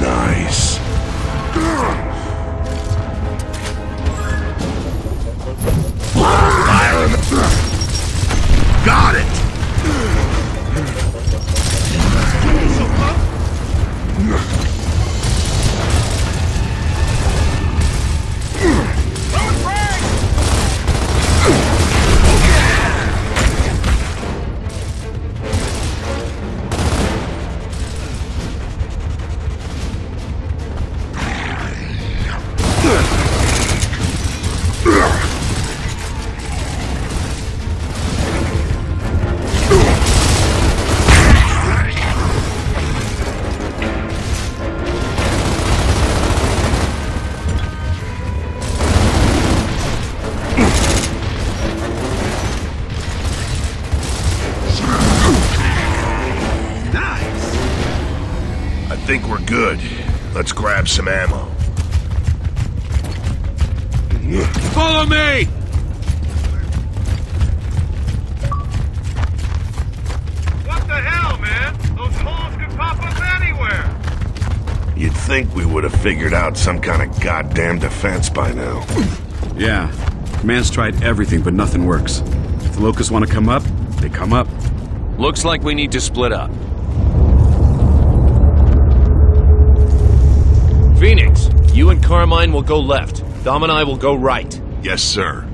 Nice. Got it! Let's grab some ammo. Follow me! What the hell, man? Those holes could pop up anywhere. You'd think we would have figured out some kind of goddamn defense by now. Yeah. Command's tried everything, but nothing works. If the locusts want to come up, they come up. Looks like we need to split up. Phoenix, you and Carmine will go left. Dom and I will go right. Yes, sir.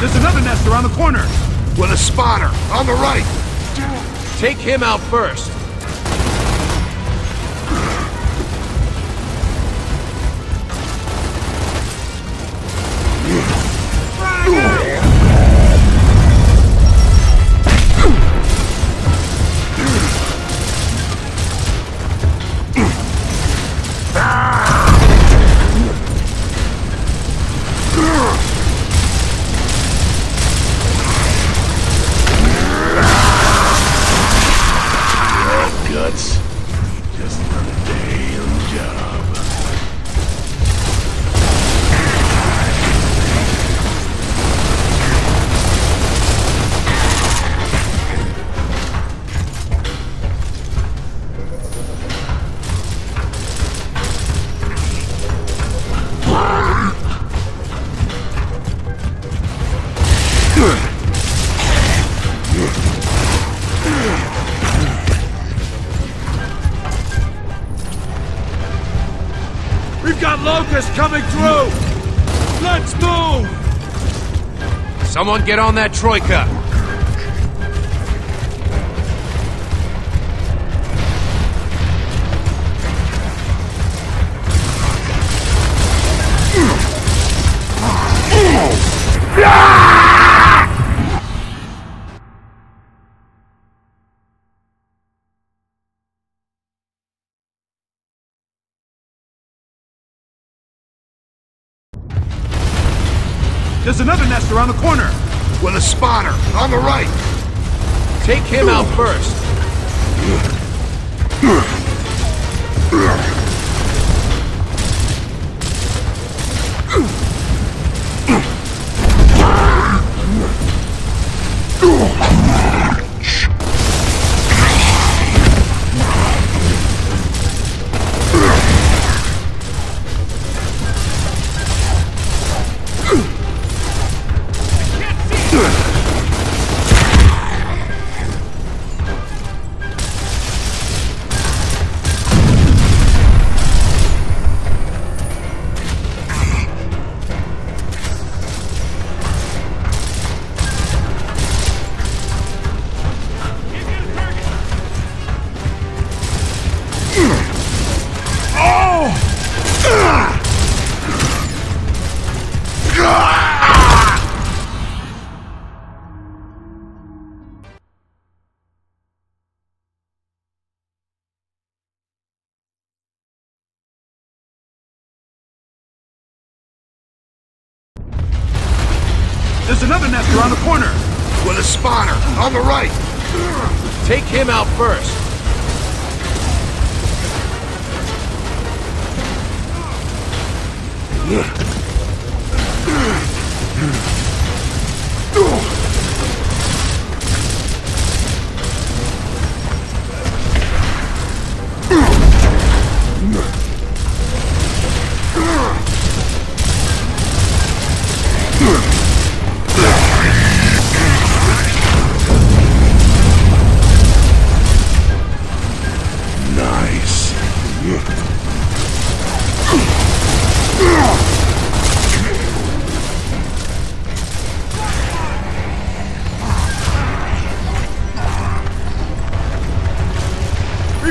There's another nest around the corner! With a spotter, on the right! Take him out first. Guts. Coming through! Let's move! Someone get on that troika! There's another nest around the corner! With a spotter, on the right! Take him out first! There's Take him out first!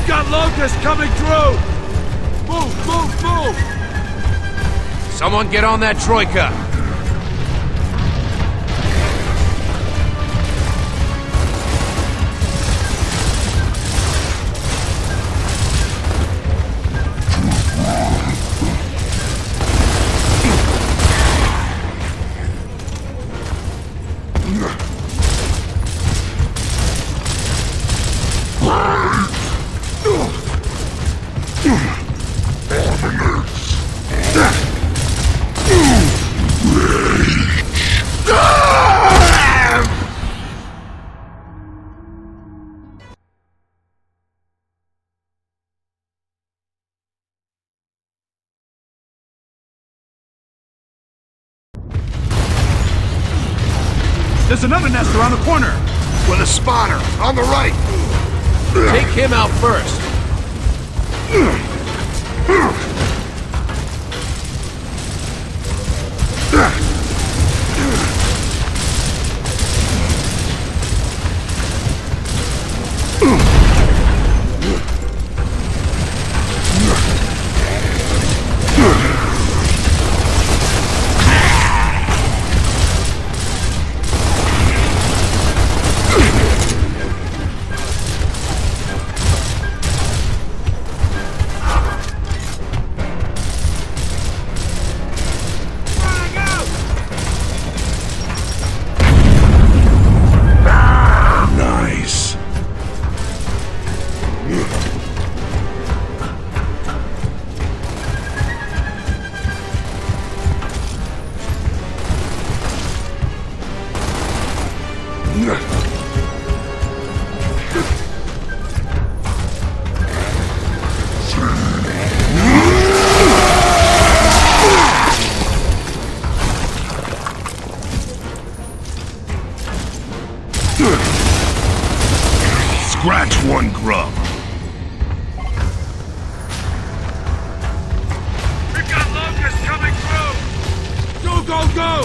We've got locusts coming through! Move, move, move! Someone get on that troika! Nest around the corner! With a spotter, on the right! Take him out first! Nice. go, go!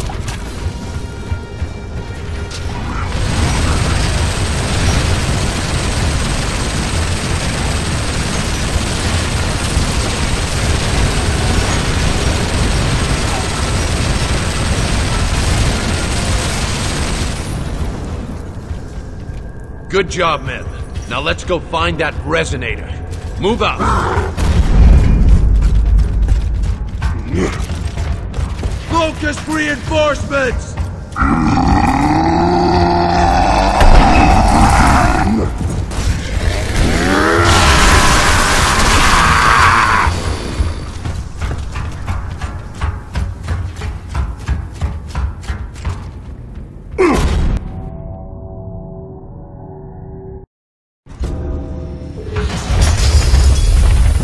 Good job, men. Now let's go find that resonator. Move out. Locust reinforcements!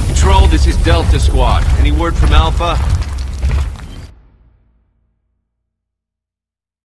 Control, this is Delta Squad. Any word from Alpha?